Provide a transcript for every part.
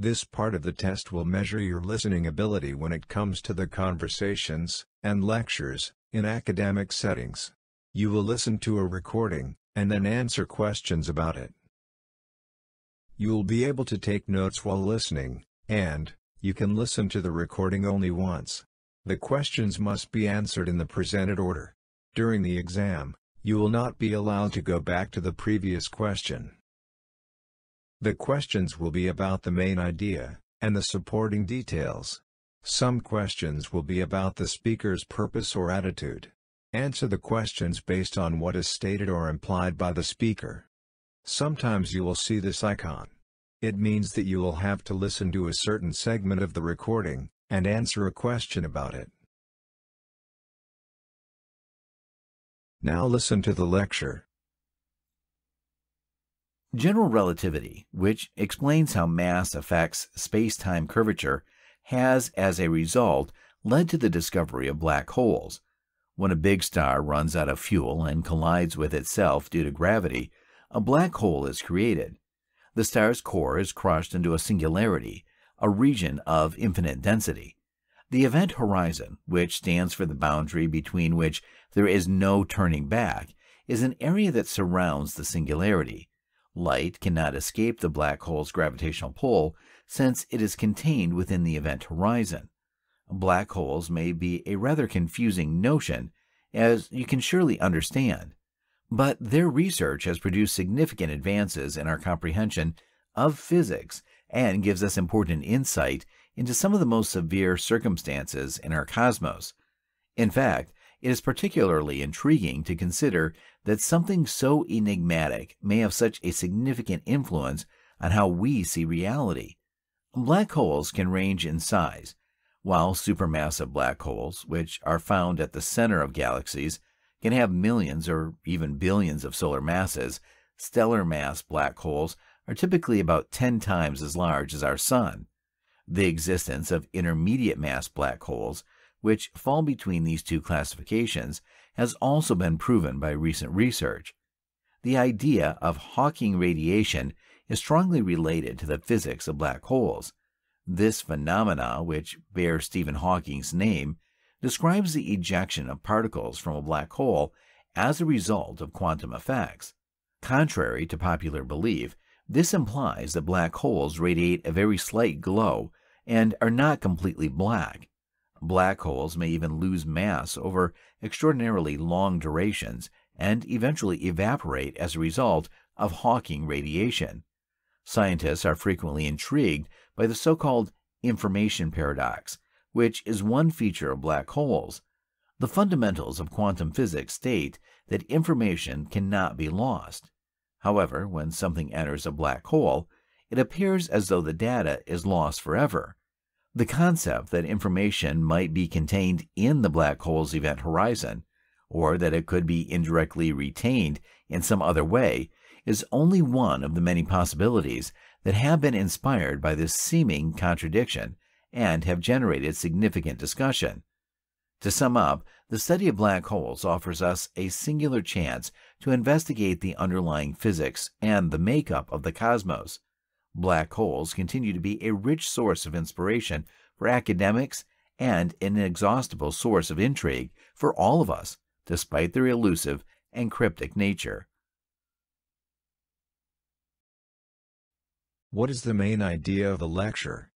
This part of the test will measure your listening ability when it comes to the conversations and lectures in academic settings. You will listen to a recording and then answer questions about it. You will be able to take notes while listening, and you can listen to the recording only once. The questions must be answered in the presented order. During the exam, you will not be allowed to go back to the previous question. The questions will be about the main idea, and the supporting details. Some questions will be about the speaker's purpose or attitude. Answer the questions based on what is stated or implied by the speaker. Sometimes you will see this icon. It means that you will have to listen to a certain segment of the recording, and answer a question about it. Now listen to the lecture. General relativity, which explains how mass affects space-time curvature, has as a result led to the discovery of black holes. When a big star runs out of fuel and collides with itself due to gravity, a black hole is created. The star's core is crushed into a singularity, a region of infinite density. The event horizon, which stands for the boundary between which there is no turning back, is an area that surrounds the singularity. Light cannot escape the black hole's gravitational pull since it is contained within the event horizon. Black holes may be a rather confusing notion, as you can surely understand, but their research has produced significant advances in our comprehension of physics and gives us important insight into some of the most severe circumstances in our cosmos. In fact, it is particularly intriguing to consider that something so enigmatic may have such a significant influence on how we see reality. Black holes can range in size, while supermassive black holes, which are found at the center of galaxies, can have millions or even billions of solar masses. Stellar mass black holes are typically about 10 times as large as our Sun. The existence of intermediate mass black holes which fall between these two classifications, has also been proven by recent research. The idea of Hawking radiation is strongly related to the physics of black holes. This phenomena, which bears Stephen Hawking's name, describes the ejection of particles from a black hole as a result of quantum effects. Contrary to popular belief, this implies that black holes radiate a very slight glow and are not completely black. Black holes may even lose mass over extraordinarily long durations and eventually evaporate as a result of Hawking radiation. Scientists are frequently intrigued by the so-called information paradox, which is one feature of black holes. The fundamentals of quantum physics state that information cannot be lost. However, when something enters a black hole, it appears as though the data is lost forever. The concept that information might be contained in the black hole's event horizon, or that it could be indirectly retained in some other way, is only one of the many possibilities that have been inspired by this seeming contradiction and have generated significant discussion. To sum up, the study of black holes offers us a singular chance to investigate the underlying physics and the makeup of the cosmos. Black holes continue to be a rich source of inspiration for academics and an inexhaustible source of intrigue for all of us, despite their elusive and cryptic nature. What is the main idea of the lecture?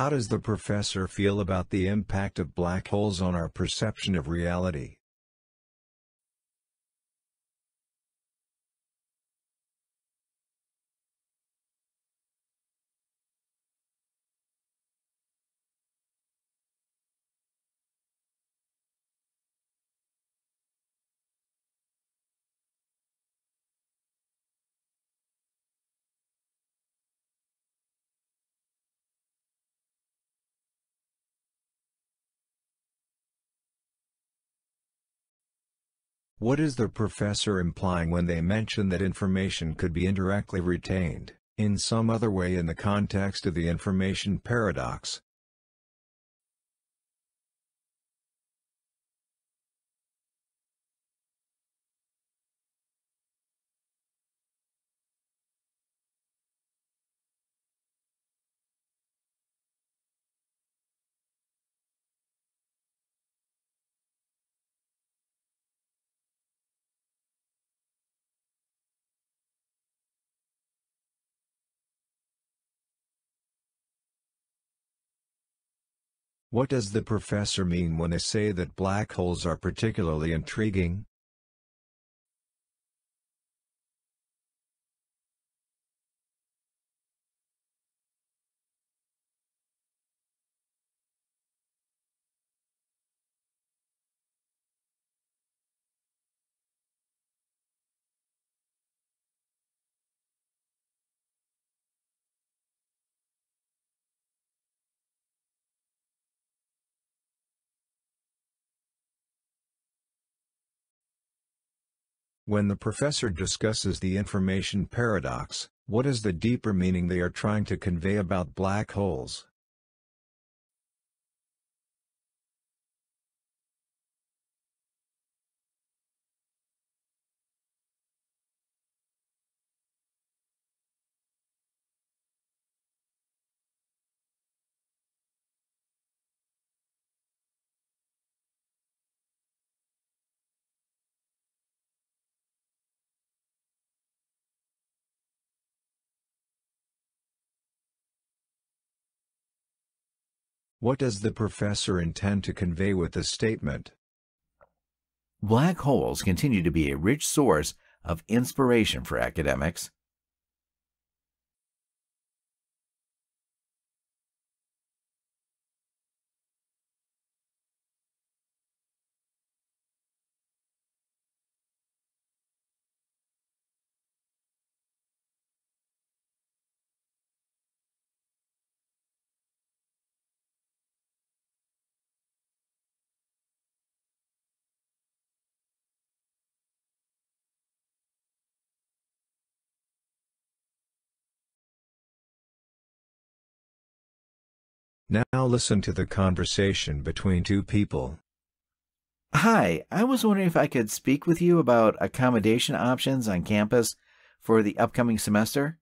How does the professor feel about the impact of black holes on our perception of reality? What is the professor implying when they mention that information could be indirectly retained, in some other way in the context of the information paradox? What does the professor mean when they say that black holes are particularly intriguing? When the professor discusses the information paradox, what is the deeper meaning they are trying to convey about black holes? What does the professor intend to convey with this statement? Black holes continue to be a rich source of inspiration for academics. Now listen to the conversation between two people. Hi, I was wondering if I could speak with you about accommodation options on campus for the upcoming semester.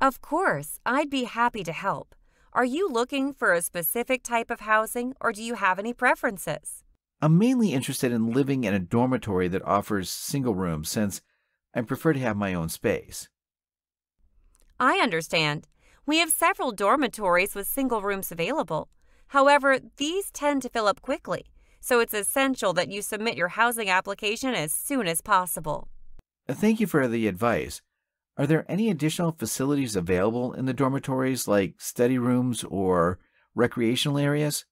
Of course, I'd be happy to help. Are you looking for a specific type of housing or do you have any preferences? I'm mainly interested in living in a dormitory that offers single rooms since I prefer to have my own space. I understand. We have several dormitories with single rooms available. However, these tend to fill up quickly, so it's essential that you submit your housing application as soon as possible. Uh, thank you for the advice. Are there any additional facilities available in the dormitories, like study rooms or recreational areas?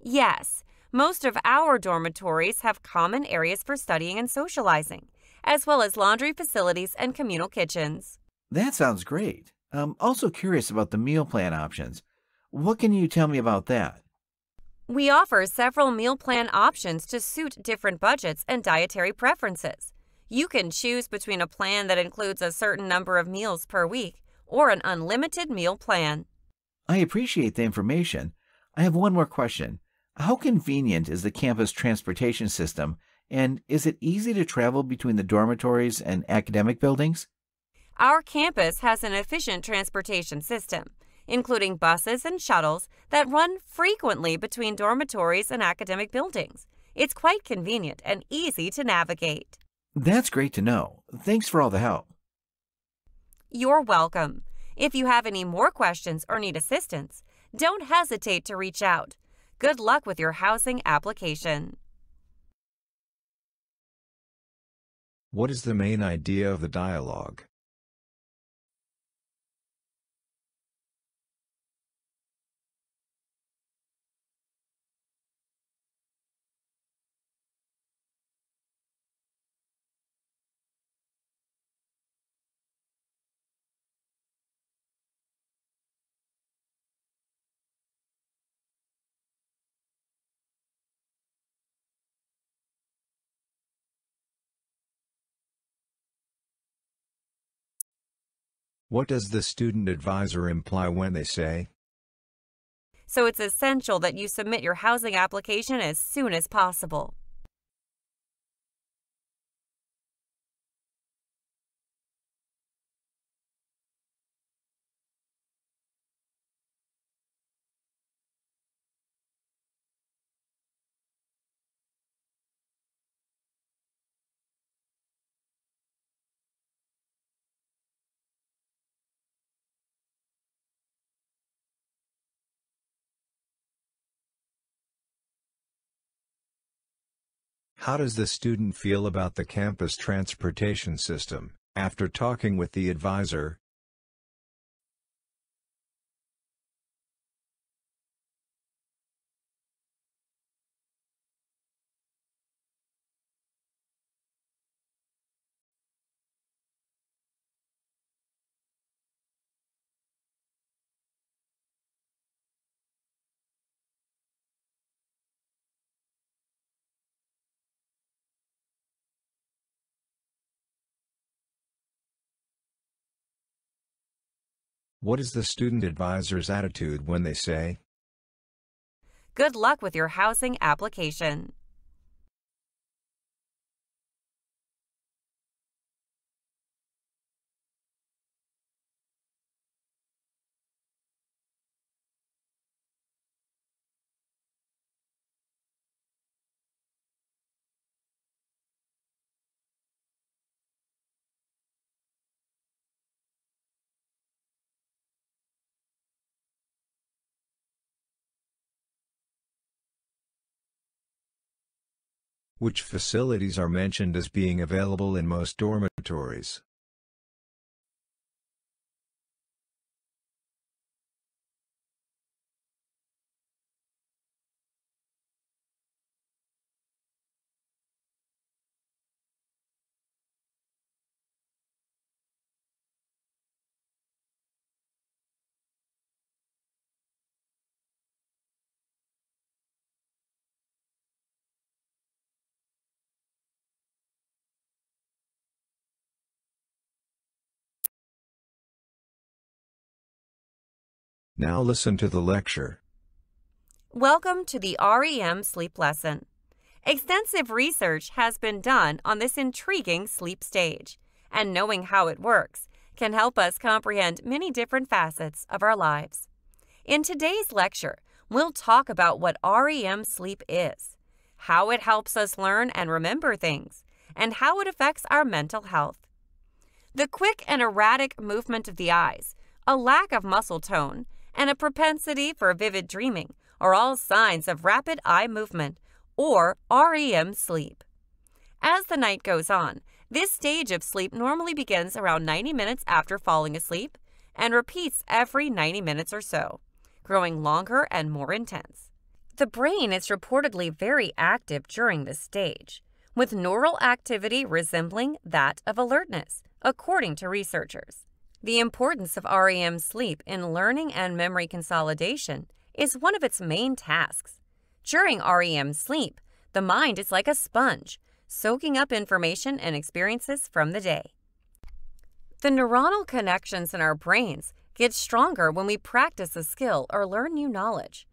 Yes, most of our dormitories have common areas for studying and socializing, as well as laundry facilities and communal kitchens. That sounds great. I'm also curious about the meal plan options. What can you tell me about that? We offer several meal plan options to suit different budgets and dietary preferences. You can choose between a plan that includes a certain number of meals per week or an unlimited meal plan. I appreciate the information. I have one more question. How convenient is the campus transportation system, and is it easy to travel between the dormitories and academic buildings? Our campus has an efficient transportation system, including buses and shuttles that run frequently between dormitories and academic buildings. It's quite convenient and easy to navigate. That's great to know. Thanks for all the help. You're welcome. If you have any more questions or need assistance, don't hesitate to reach out. Good luck with your housing application. What is the main idea of the dialogue? What does the student advisor imply when they say, So it's essential that you submit your housing application as soon as possible. How does the student feel about the campus transportation system after talking with the advisor? What is the student advisor's attitude when they say, Good luck with your housing application. Which facilities are mentioned as being available in most dormitories? Now listen to the lecture. Welcome to the REM sleep lesson. Extensive research has been done on this intriguing sleep stage, and knowing how it works can help us comprehend many different facets of our lives. In today's lecture, we'll talk about what REM sleep is, how it helps us learn and remember things, and how it affects our mental health. The quick and erratic movement of the eyes, a lack of muscle tone, and a propensity for vivid dreaming are all signs of rapid eye movement or REM sleep. As the night goes on, this stage of sleep normally begins around 90 minutes after falling asleep and repeats every 90 minutes or so, growing longer and more intense. The brain is reportedly very active during this stage, with neural activity resembling that of alertness, according to researchers. The importance of REM sleep in learning and memory consolidation is one of its main tasks. During REM sleep, the mind is like a sponge, soaking up information and experiences from the day. The neuronal connections in our brains get stronger when we practice a skill or learn new knowledge.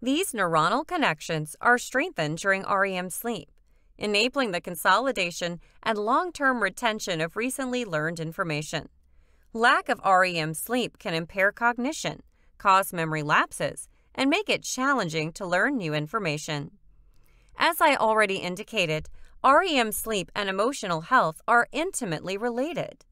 These neuronal connections are strengthened during REM sleep, enabling the consolidation and long term retention of recently learned information. Lack of REM sleep can impair cognition, cause memory lapses, and make it challenging to learn new information. As I already indicated, REM sleep and emotional health are intimately related.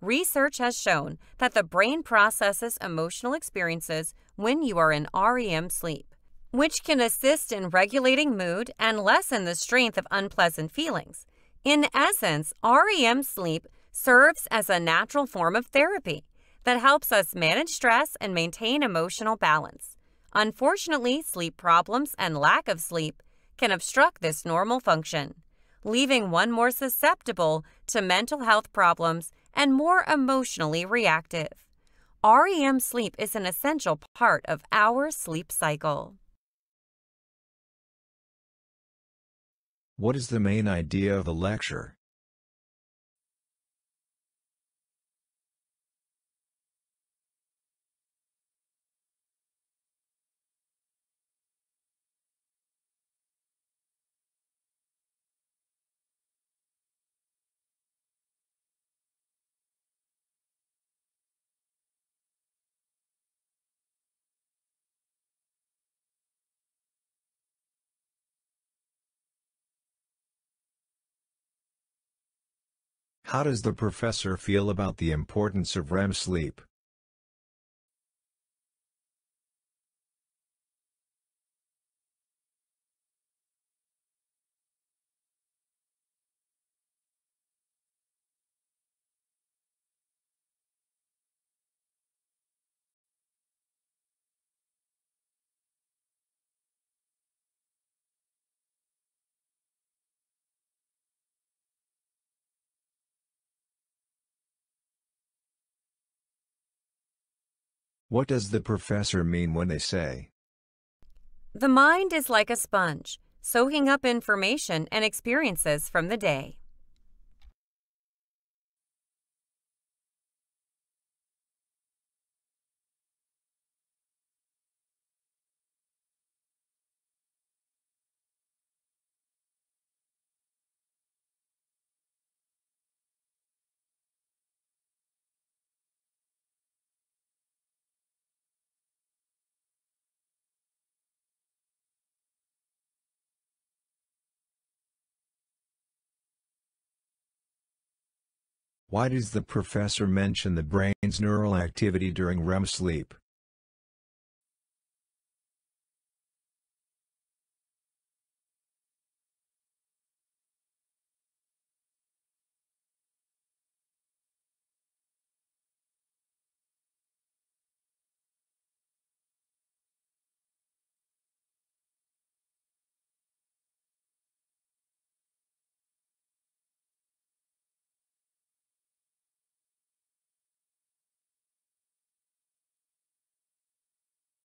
Research has shown that the brain processes emotional experiences when you are in REM sleep, which can assist in regulating mood and lessen the strength of unpleasant feelings. In essence, REM sleep serves as a natural form of therapy that helps us manage stress and maintain emotional balance. Unfortunately, sleep problems and lack of sleep can obstruct this normal function, leaving one more susceptible to mental health problems and more emotionally reactive. REM sleep is an essential part of our sleep cycle. What is the main idea of the lecture? How does the professor feel about the importance of REM sleep? What does the professor mean when they say, The mind is like a sponge, soaking up information and experiences from the day. Why does the professor mention the brain's neural activity during REM sleep?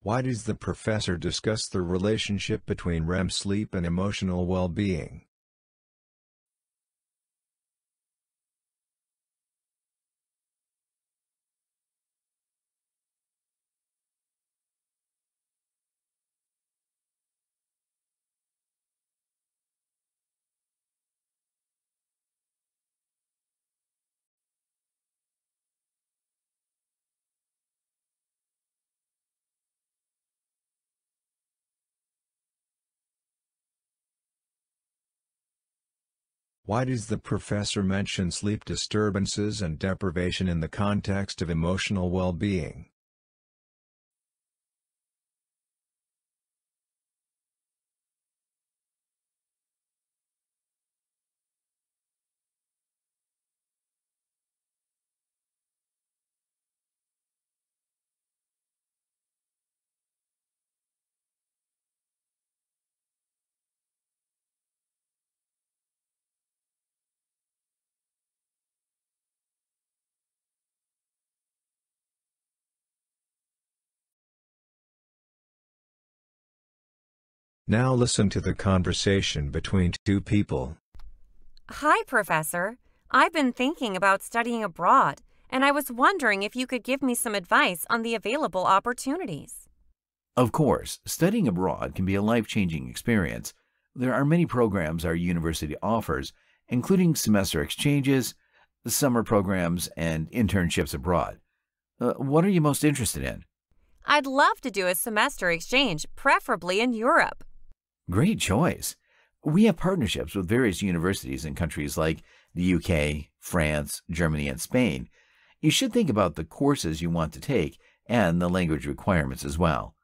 Why does the professor discuss the relationship between REM sleep and emotional well-being? Why does the professor mention sleep disturbances and deprivation in the context of emotional well-being? Now listen to the conversation between two people. Hi, Professor. I've been thinking about studying abroad, and I was wondering if you could give me some advice on the available opportunities. Of course, studying abroad can be a life changing experience. There are many programs our university offers, including semester exchanges, summer programs, and internships abroad. Uh, what are you most interested in? I'd love to do a semester exchange, preferably in Europe. Great choice. We have partnerships with various universities in countries like the UK, France, Germany, and Spain. You should think about the courses you want to take and the language requirements as well.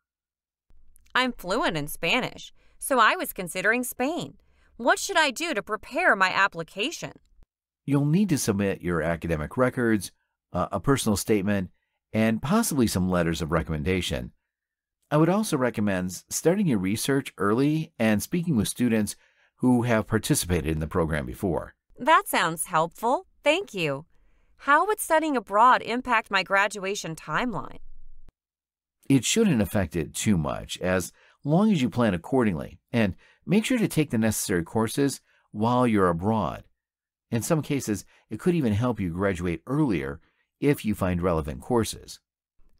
I'm fluent in Spanish, so I was considering Spain. What should I do to prepare my application? You'll need to submit your academic records, uh, a personal statement, and possibly some letters of recommendation. I would also recommend starting your research early and speaking with students who have participated in the program before. That sounds helpful. Thank you. How would studying abroad impact my graduation timeline? It shouldn't affect it too much, as long as you plan accordingly, and make sure to take the necessary courses while you're abroad. In some cases, it could even help you graduate earlier if you find relevant courses.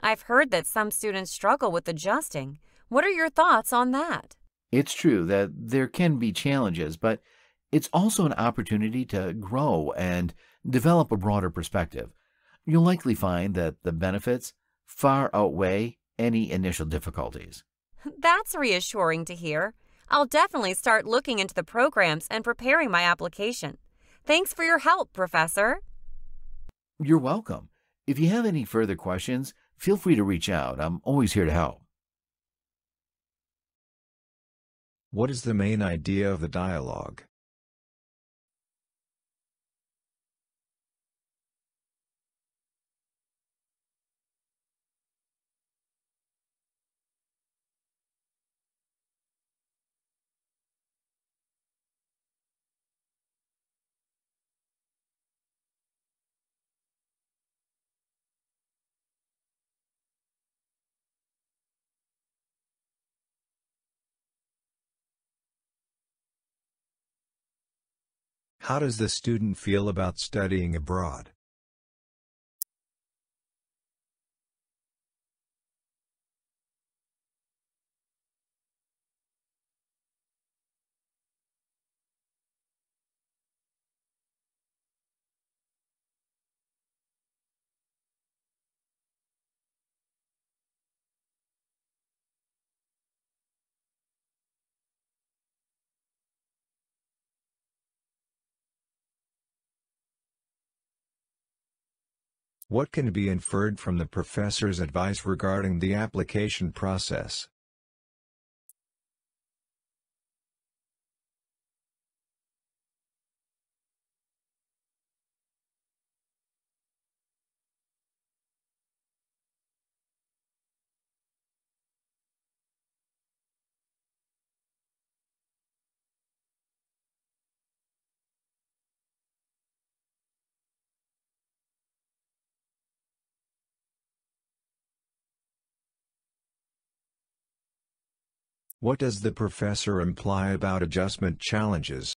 I've heard that some students struggle with adjusting. What are your thoughts on that? It's true that there can be challenges, but it's also an opportunity to grow and develop a broader perspective. You'll likely find that the benefits far outweigh any initial difficulties. That's reassuring to hear. I'll definitely start looking into the programs and preparing my application. Thanks for your help, Professor. You're welcome. If you have any further questions, feel free to reach out. I'm always here to help. What is the main idea of the dialogue? How does the student feel about studying abroad? What can be inferred from the professor's advice regarding the application process? What does the professor imply about adjustment challenges?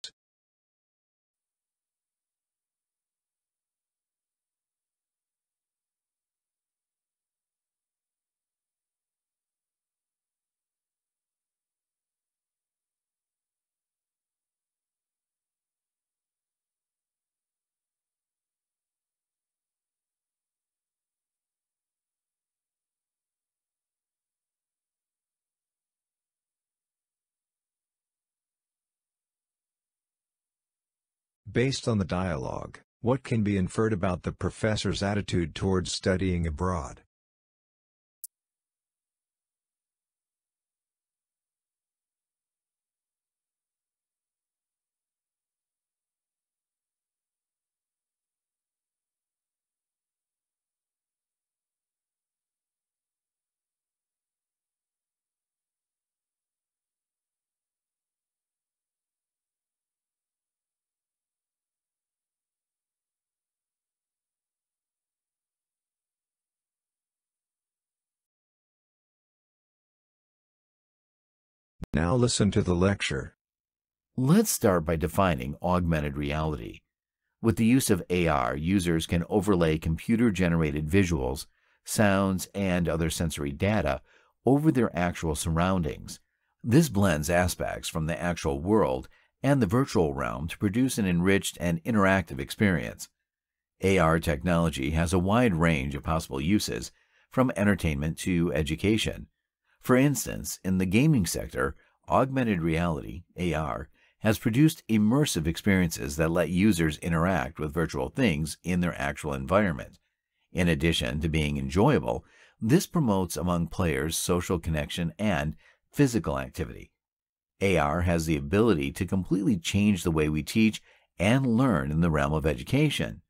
Based on the dialogue, what can be inferred about the professor's attitude towards studying abroad? Now listen to the lecture. Let's start by defining augmented reality. With the use of AR, users can overlay computer-generated visuals, sounds, and other sensory data over their actual surroundings. This blends aspects from the actual world and the virtual realm to produce an enriched and interactive experience. AR technology has a wide range of possible uses, from entertainment to education. For instance, in the gaming sector, augmented reality, AR, has produced immersive experiences that let users interact with virtual things in their actual environment. In addition to being enjoyable, this promotes among players social connection and physical activity. AR has the ability to completely change the way we teach and learn in the realm of education.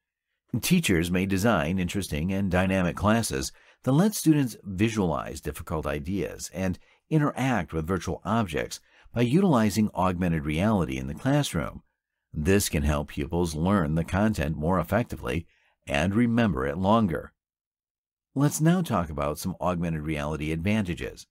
Teachers may design interesting and dynamic classes that let students visualize difficult ideas and interact with virtual objects by utilizing augmented reality in the classroom. This can help pupils learn the content more effectively and remember it longer. Let's now talk about some augmented reality advantages.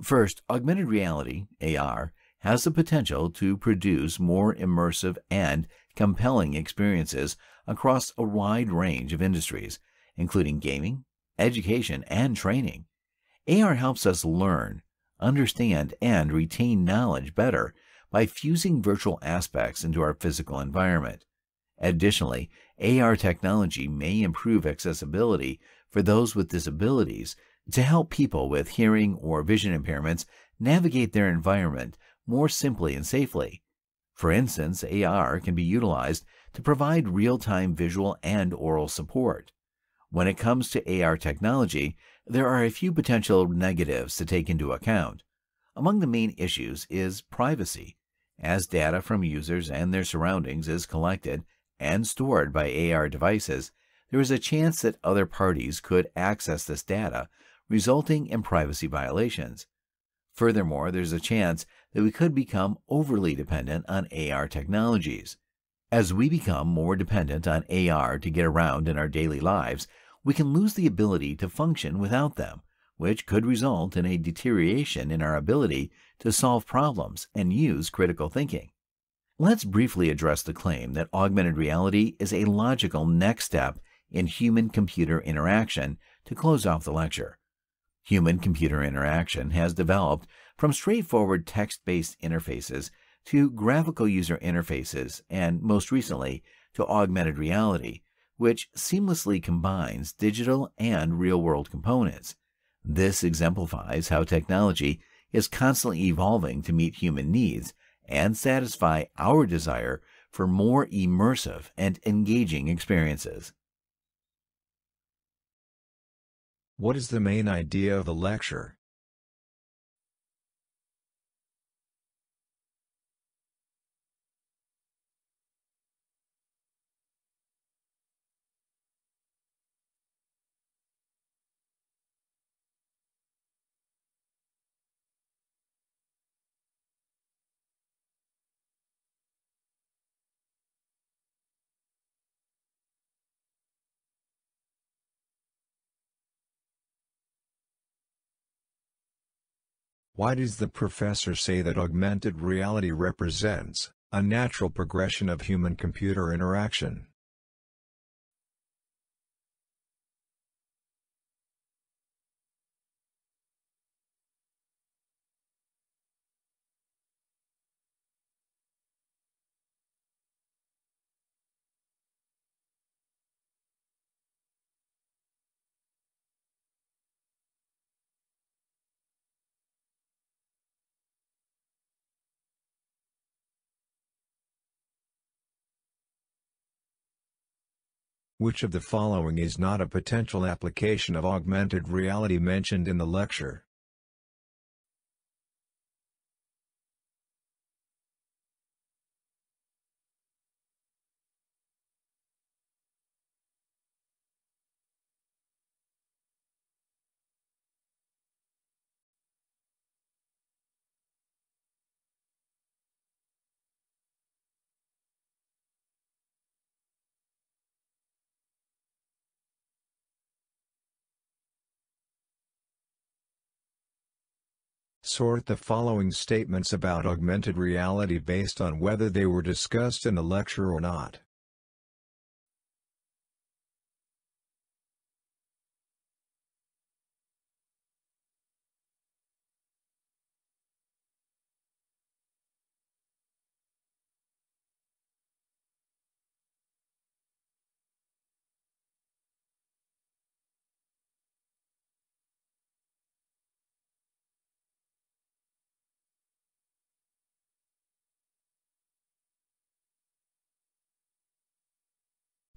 First, augmented reality, AR, has the potential to produce more immersive and compelling experiences across a wide range of industries, including gaming, education, and training. AR helps us learn, understand, and retain knowledge better by fusing virtual aspects into our physical environment. Additionally, AR technology may improve accessibility for those with disabilities to help people with hearing or vision impairments navigate their environment more simply and safely. For instance, AR can be utilized to provide real-time visual and oral support. When it comes to AR technology, there are a few potential negatives to take into account. Among the main issues is privacy. As data from users and their surroundings is collected and stored by AR devices, there is a chance that other parties could access this data, resulting in privacy violations. Furthermore, there's a chance that we could become overly dependent on AR technologies. As we become more dependent on AR to get around in our daily lives, we can lose the ability to function without them, which could result in a deterioration in our ability to solve problems and use critical thinking. Let's briefly address the claim that augmented reality is a logical next step in human computer interaction to close off the lecture. Human computer interaction has developed from straightforward text based interfaces to graphical user interfaces, and most recently, to augmented reality, which seamlessly combines digital and real world components. This exemplifies how technology is constantly evolving to meet human needs and satisfy our desire for more immersive and engaging experiences. What is the main idea of the lecture? Why does the professor say that augmented reality represents a natural progression of human-computer interaction? Which of the following is not a potential application of augmented reality mentioned in the lecture? Sort the following statements about augmented reality based on whether they were discussed in a lecture or not.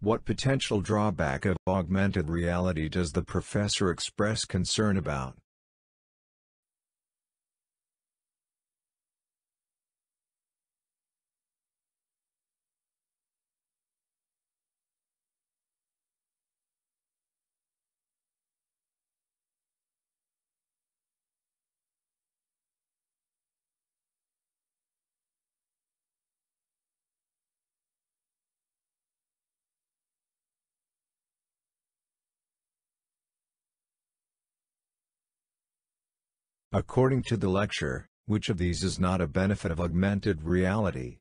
What potential drawback of augmented reality does the professor express concern about? According to the lecture, which of these is not a benefit of augmented reality?